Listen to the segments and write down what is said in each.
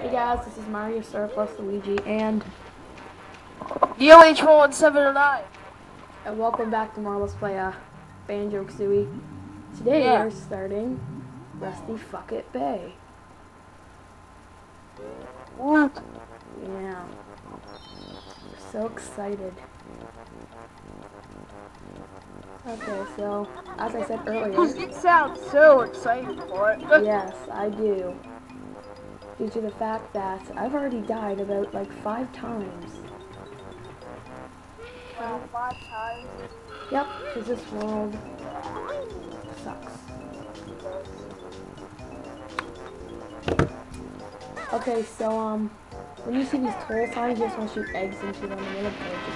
Hey guys, this is Mario Star Plus Luigi, and DOH11709. and welcome back to more Let's Play uh, Banjo Kazooie. Today Yeah. we're starting Rusty Fuck It Bay. What? Yeah, we're so excited. Okay, so as I said earlier, You sound so excited for it. yes, I do. Due to the fact that I've already died about like five times. Five times. Yep, because this world sucks. Okay, so, um, when you see these toll signs, you just want to shoot eggs into them and it'll purchase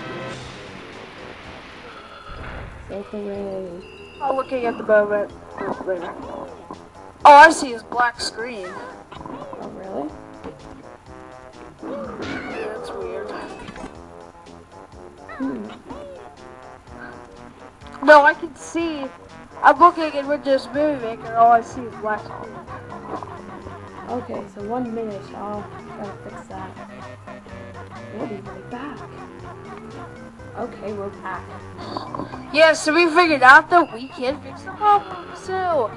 you. So hooray. I'm looking at the moment. Later. Oh, I see his black screen. No, I can see. I'm looking at Windows Movie Maker. All I see is black screen. Okay, so one minute. I'll gotta fix that. We'll be right back. Okay, we're back. Yeah, so we figured out that we can fix the problem. So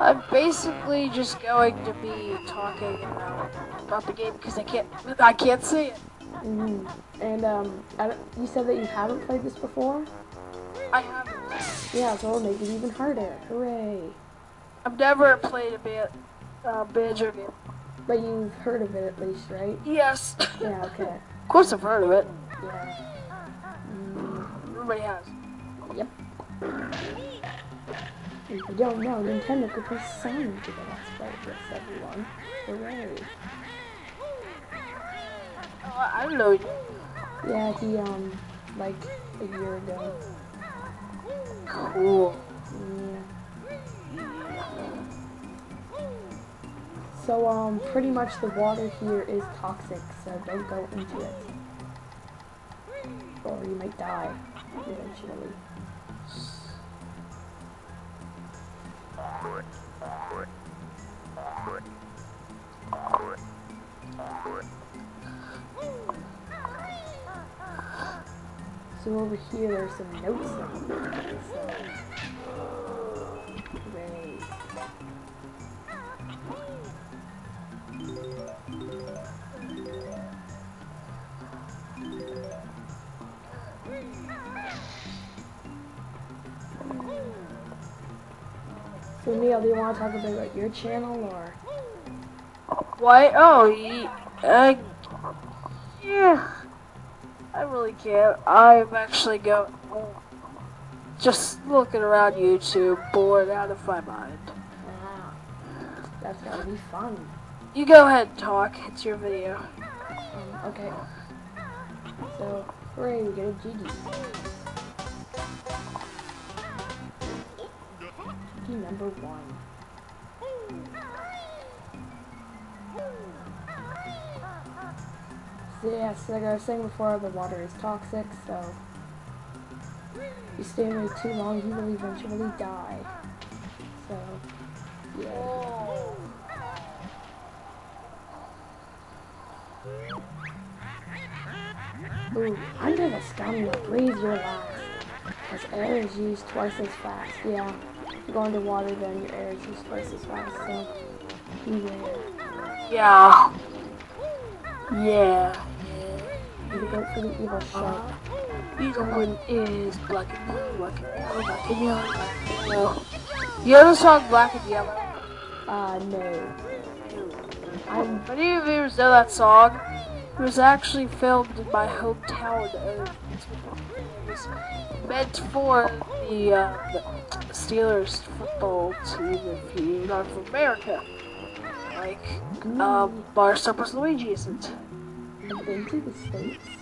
I'm basically just going to be talking about, about the game because I can't I can't see it. hmm And, um, you said that you haven't played this before? I haven't. Yeah, so it'll make it even harder. Hooray. I've never played a bit uh, banjo game. But you've heard of it at least, right? Yes. Yeah, okay. of course I've heard of it. Yeah. Mm, Everybody has. yep. If you don't know, Nintendo could put sound to the Let's Play this, everyone. Hooray. Oh, I I don't know. Yeah, he, um, like, a year ago. Cool. So, um, pretty much the water here is toxic, so don't go into it. Or you might die, eventually. So over here there's some notes on. So, hooray. So Neil, do you want to talk a bit about your channel or? What? Oh, ye- uh, Can't. I'm actually going. Just looking around YouTube, bored out of my mind. Ah, that's gotta be fun. You go ahead and talk. It's your video. Um, okay. So, hooray, we get a GD. GD number one. So like I was saying before, the water is toxic, so if you stay away too long, you will eventually die. So, yeah. Ooh, under the stamina, breathe your last. As air is used twice as fast. Yeah, if you go underwater, then your air is used twice as fast. So. Yeah. Yeah. Go for the evil shark. Either one is black and yellow, black and yellow, black and yellow, black and yellow. You the song Black and Yellow? Uh, no. I'm, Many of you know that song. It was actually filmed in my hometown. was meant for the, uh, the Steelers football team if you're not from America. Like, um, Bar Surplus Luigi isn't. I've been to the States.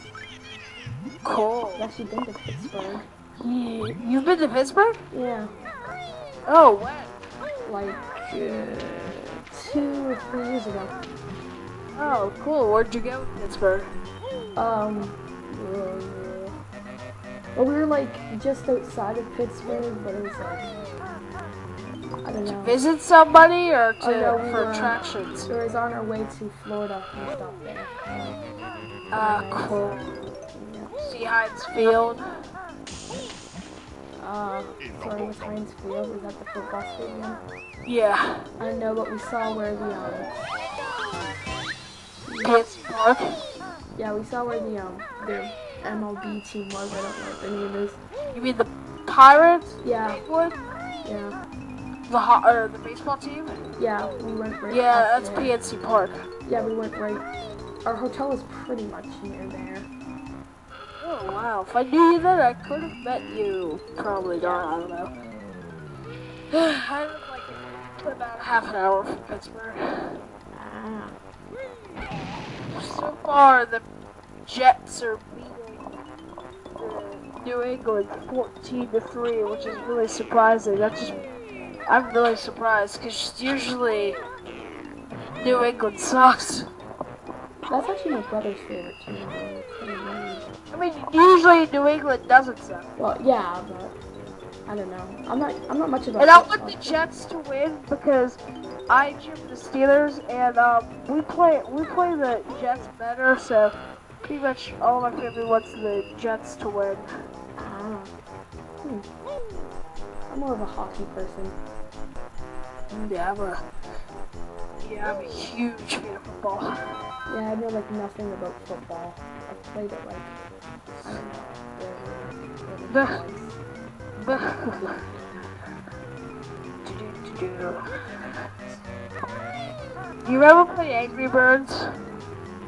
Cool. I've actually been to Pittsburgh. Yeah. You've been to Pittsburgh? Yeah, Oh, when? like, uh, two or three years ago. Oh, cool. Where'd you go in Pittsburgh? Um, well, we were like just outside of Pittsburgh, but it was like I don't know. Visit somebody or to Oh, no, we for were- attractions? It was on our way to Florida and stopped there. Uh, cool. See Heinz Field. Uh, sorry, was Heinz Field? Is that the football stadium? Yeah. I know, but we saw where the um, Park. yeah, we saw where the um, their MLB team was. I don't know what the name is. You mean the Pirates? Yeah, yeah, The ho- or the baseball team? yeah. We went right. Yeah, that's there. PNC Park. Yeah, we went right. Our hotel is pretty much near there. Oh wow! If I knew that, I could have met you. Probably not. I don't know. I live like about half an hour from Pittsburgh. So far, the Jets are beating New England 14 to three, which is really surprising. That's just I'm really surprised because usually New England sucks. that's actually my brother's favorite team. It's kinda weird. I mean, usually New England doesn't suck. Well, yeah, but I don't know. I'm not. I'm not much of a. And I want the Jets to win because I cheer for the Steelers, and um, we play we play the Jets better. So pretty much all my family wants the Jets to win. Ah. Hmm. I'm more of a hockey person. Yeah, I'm a yeah, I'm a huge fan of football. Yeah, I know like nothing about football. I've played it like know. really, really Bah. once. you ever play Angry Birds?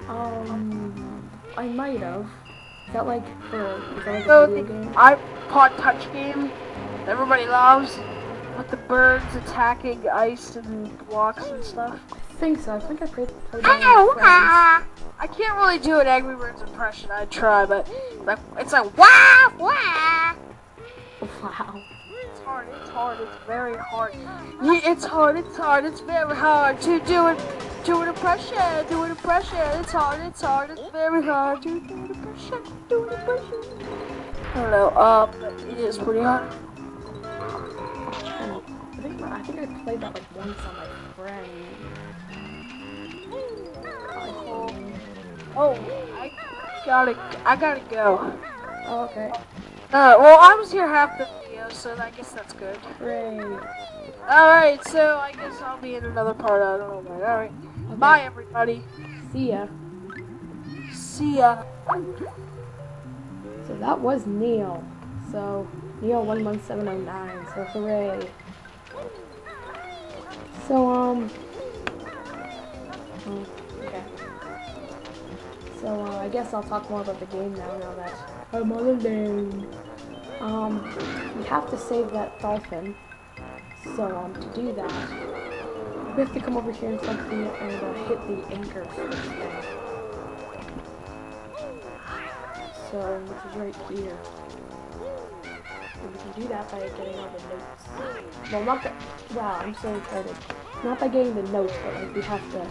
Um, I might have. Is that like for is that like So the game? iPod Touch game that everybody loves with the birds attacking ice and blocks and stuff. I think so. I think I played, played that. I can't really do an Angry Birds impression. I'd try, but like it's like wah wah. Wow. It's hard. It's hard. It's very hard. Yeah, it's hard. It's hard. It's very hard to do it. Do an impression. Do an impression. It's hard. It's hard. It's very hard to do an impression. Do an impression. I don't know. Um, but it is pretty hard. I think I think I played that like once on my friend. Oh, I gotta. I gotta go. Oh, okay. Uh, well, I was here half the video, so I guess that's good. Great. Alright, so I guess I'll be in another part. I don't know when. Alright. Bye, everybody. See ya. See ya. So that was Neil. So Neil one one seven oh nine. So hooray. So um. okay. So uh, I guess I'll talk more about the game now. Now that I'm on the game. Um, we have to save that dolphin. So um, to do that, we have to come over here and something and uh, hit the anchor switch thing. So, which is right here. And we can do that by getting all the notes. Well, not the, wow, I'm so excited. Not by getting the notes, but like we have to,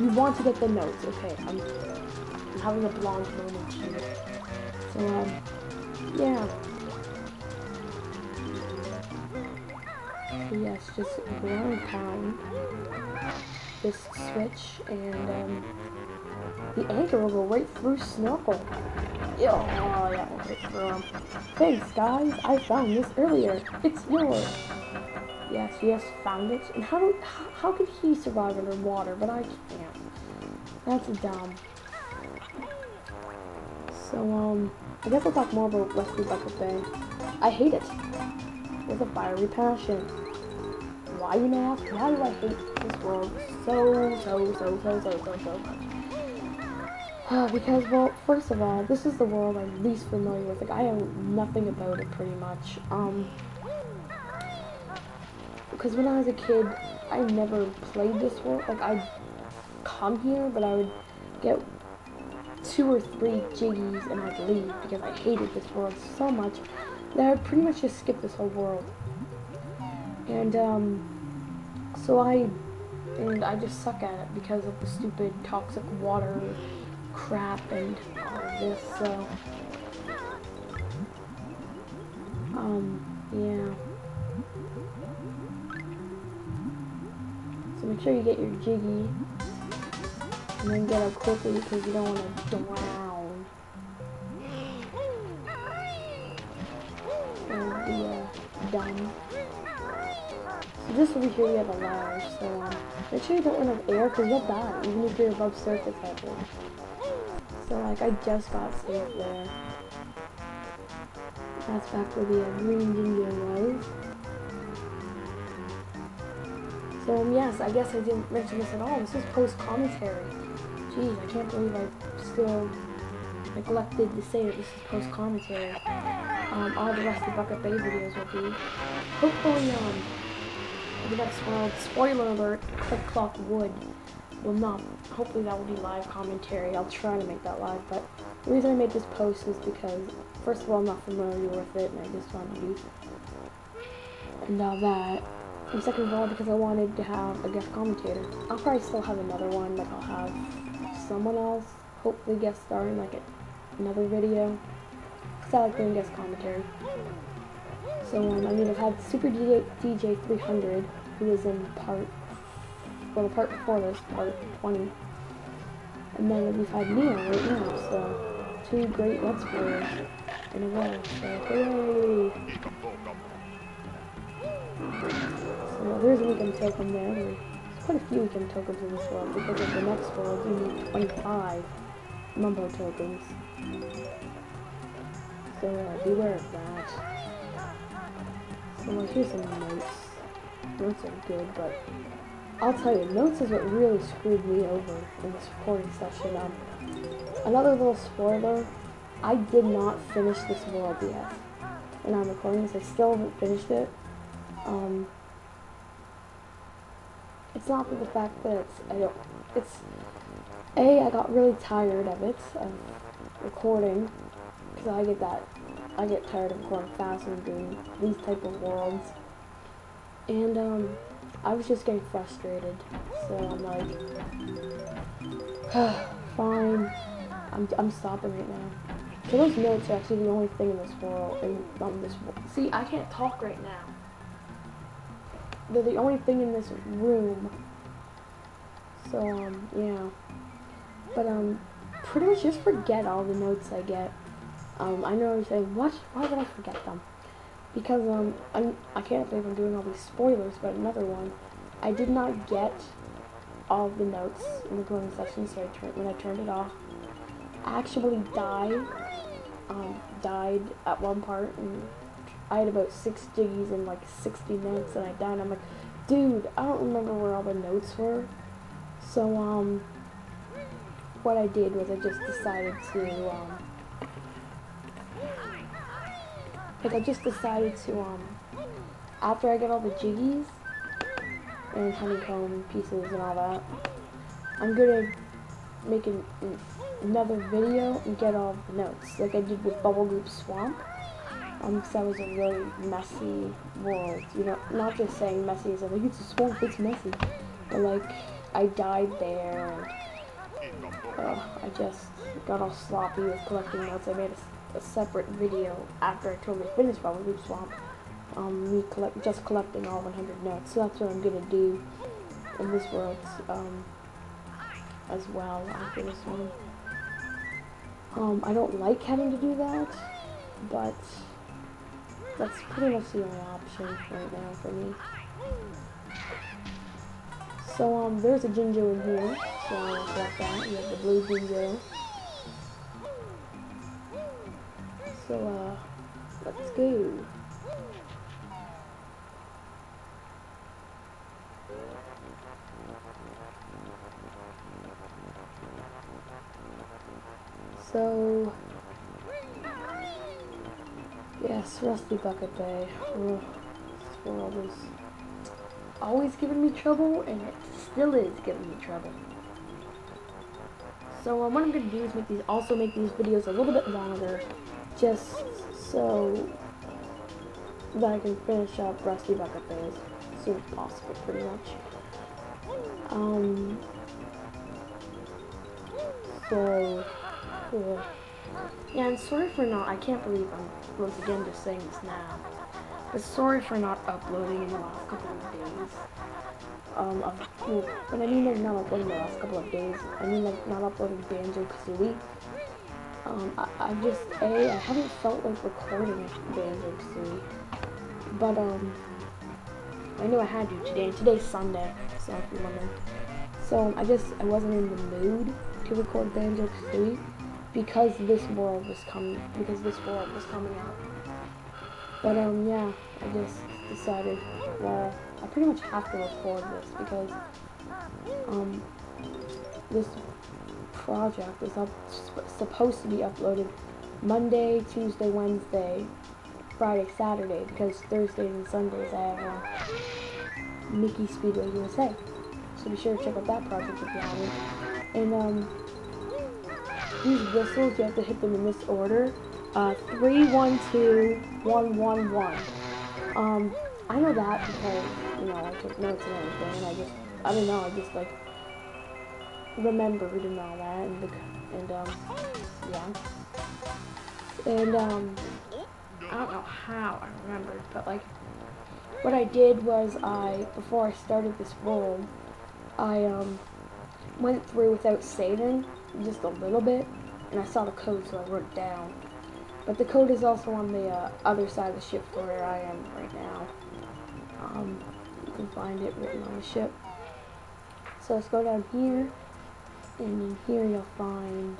you want to get the notes, okay. I'm, I'm having a blonde moment here. So, um, yeah. Yes, just go around pound this switch and um, the anchor will go right through Snorkel. Yeah, oh, yeah, through him. Thanks, guys. I found this earlier. It's yours. Yes, yes, found it. And how, how, how could he survive underwater, but I can't? That's dumb. So, um, I guess I'll talk more about Rusty Bucket Bay. I hate it. With a fiery passion. Why, you may ask, why do I hate this world so, so, so, so, so, so, so much? Uh, because, well, first of all, this is the world I'm least familiar with. Like, I know nothing about it, pretty much. Um, because when I was a kid, I never played this world. Like, I'd come here, but I would get two or three jiggies and I'd leave because I hated this world so much that I'd pretty much just skip this whole world. And, um, so I, and I just suck at it because of the stupid toxic water crap and all this, so, um, yeah. So make sure you get your jiggy. And then get up quickly because you don't want to drown. Or be uh, dumb. So just over here we have a ladder, so um, make sure you don't run out of air because you'll die, even if you're above surface level. So like I just got saved there. That's back where the uh, green Jinjo was. So um, yes, I guess I didn't mention this at all. This is post commentary. Jeez, I can't believe I still neglected to say that this is post commentary. Um, all the Rusty Bucket Bay videos will be. Hopefully, um, the next world, spoiler alert, Click Clock Wood will not. Hopefully that will be live commentary. I'll try to make that live, but the reason I made this post is because, first of all, I'm not familiar with it, and I just wanted to be. And all that. And second of all, because I wanted to have a guest commentator. I'll probably still have another one, like I'll have someone else, hopefully guest starring, like another video. Because I like doing guest commentary. So, um, I mean, I've had Super DJ, DJ 300, who was in part, well, the part before this, part 20. And then we've had Neil right now, so two great Let's Players in a row, so hooray! There's a weekend token there. There's quite a few weekend tokens in this world because of the next world you need 25 Mumbo tokens. So uh, beware of that. So like here's some notes. Notes are good, but I'll tell you, notes is what really screwed me over in this recording session. Um, another little spoiler, I did not finish this world yet. And I'm recording this, I still haven't finished it. Um, it's not for the fact that it's, I don't, it's, A, I got really tired of it, of recording, because I get that, I get tired of recording fast and doing these type of worlds, and, um, I was just getting frustrated, so I'm like, fine, I'm, I'm stopping right now. So those notes are actually the only thing in this world, in, on this world. See, I can't talk right now they're the only thing in this room. So, um, yeah. But, um, pretty much just forget all the notes I get. Um, I know you're saying, what? Why would I forget them? Because, um, I'm, I can't believe I'm doing all these spoilers, but another one. I did not get all the notes in the recording session, so I turned, when I turned it off, I actually died, um, died at one part, and I had about six jiggies in like 60 minutes and I died. I'm like, dude, I don't remember where all the notes were. So, um, what I did was I just decided to, um, like I just decided to, um, after I get all the jiggies and honeycomb pieces and all that, I'm gonna make an, another video and get all the notes, like I did with Bubblegloop Swamp um, because that was a really messy world. You know, not just saying messy as think it's a swamp, it's messy. But like, I died there, and uh, I just got all sloppy with collecting notes. I made a, a separate video after I totally finished Bubblegloop Swamp. Um, me collect just collecting all 100 notes. So that's what I'm gonna do in this world, um, as well after this one. Um, I don't like having to do that, but that's pretty much the only option right now for me. So, um, there's a Jinjo in here, so that. We have the blue Jinjo. So, uh, let's go. So, Yes, Rusty Bucket world is always giving me trouble, and it still is giving me trouble. So um, what I'm going to do is make these, also make these videos a little bit longer, just so that I can finish up Rusty Bucket Bay as soon as possible, pretty much. Um, so, yeah. Yeah, and sorry for not, I can't believe I'm once again just saying this now. But sorry for not uploading in the last couple of days. um, of, well, when I mean like not uploading the last couple of days, I mean like not uploading Banjo Kazooie. Um, I, I just, A, I haven't felt like recording Banjo Kazooie, but, um, I knew I had to today, and today's Sunday, so if you're wondering. So, I just, I wasn't in the mood to record Banjo Kazooie because this world was coming, because this world was coming out. But, um, yeah, I just decided, well, I pretty much have to record this because um, this project is up supposed to be uploaded Monday, Tuesday, Wednesday, Friday, Saturday because Thursdays and Sundays I have uh, Mickey Speedway USA. So be sure to check out that project if you haven't. And um, these whistles you have to hit them in this order. Uh, three, one, two, one, one, one. Um, I know that because, you know, I took notes and everything, and I just, I don't know, I just, like, remembered and all that, and, and, um, yeah. And, um, I don't know how I remembered, but, like, what I did was I, before I started this world, I, um, went through without saving, just a little bit, and I saw the code, so I wrote it down. But the code is also on the uh, other side of the ship for where I am right now. Um, you can find it written on the ship. So let's go down here, and here you'll find.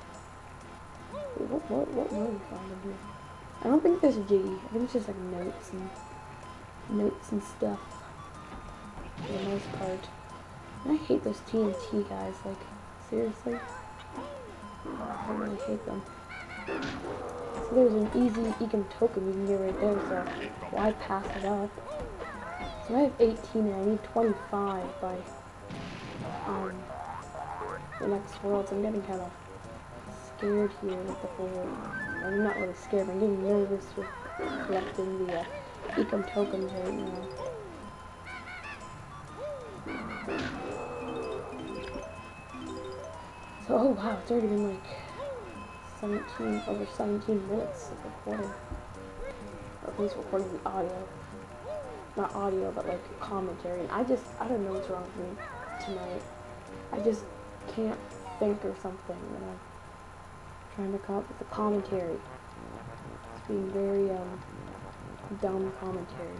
What what what will you find in here? I don't think there's a G. I think it's just like notes and notes and stuff. For the most part. And I hate those TNT guys. Like seriously, I really hate them. So there's an easy econ token you can get right there. So why pass it up? So I have 18 and I need 25 by um, the next world. So I'm getting kind of scared here with the whole. I'm not really scared. I'm getting nervous with collecting the uh, econ tokens right now. So, oh wow, it's already been like 17, over 17 minutes of recording. Or at least recording the audio not audio, but like commentary. And I just, I don't know what's wrong with me tonight. I just can't think or something. And I'm trying to come up with a commentary. It's being very um, dumb commentary.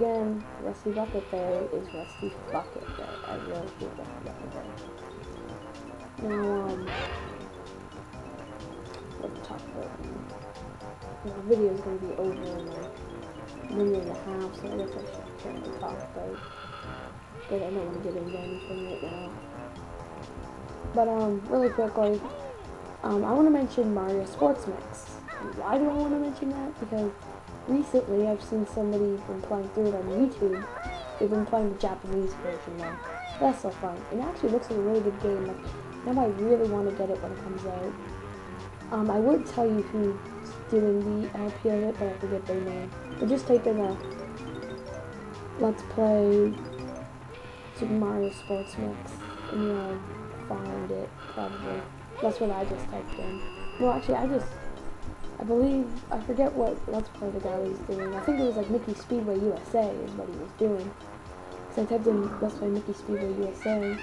Again, Rusty Bucket Bay is Rusty Bucket Bay. I really hate Rusty Bucket Bay. Now, um, let's talk about, the video is going to be over in like a minute and a half, so I guess I should try to talk about but I don't want to get into anything right now. But, um, really quickly, um, I want to mention Mario Sports Mix. Why do I want to mention that? Because recently I've seen somebody been playing through it on YouTube. They've been playing the Japanese version now. That's so fun. It actually looks like a really good game. Like, now I really want to get it when it comes out. Um, I would tell you who's doing the LP of it, but I forget their name. But just type in a Let's Play Super Mario Sports Mix, and you'll find it, probably. That's what I just typed in. Well, actually, I just I believe, I forget what Let's Play the guy was doing. I think it was like Mickey Speedway USA is what he was doing. So I typed in Let's Play Mickey Speedway USA,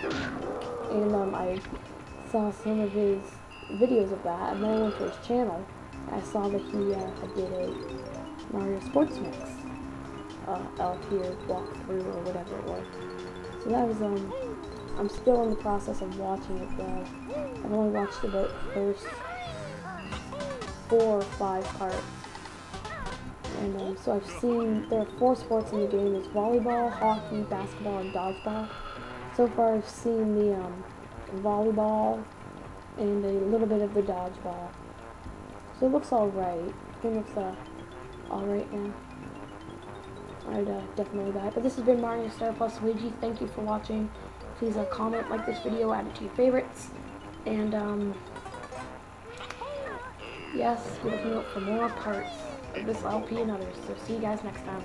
and um, I saw some of his videos of that, and then I went to his channel, I saw that he uh, did a Mario Sports Mix uh, LP or walkthrough or whatever it was. So that was, um, I'm still in the process of watching it though. I've only watched about the first four or five parts. And um, so I've seen, there are four sports in the game. There's volleyball, hockey, basketball, and dodgeball. So far I've seen the um, volleyball and a little bit of the dodgeball. So it looks alright. It looks uh, alright now. I'd uh, definitely buy it. But this has been Mario Star Plus Luigi. Thank you for watching. Please uh, comment, like this video, add it to your favorites. And, um, yes, be looking out for more parts of this LP and others. So see you guys next time.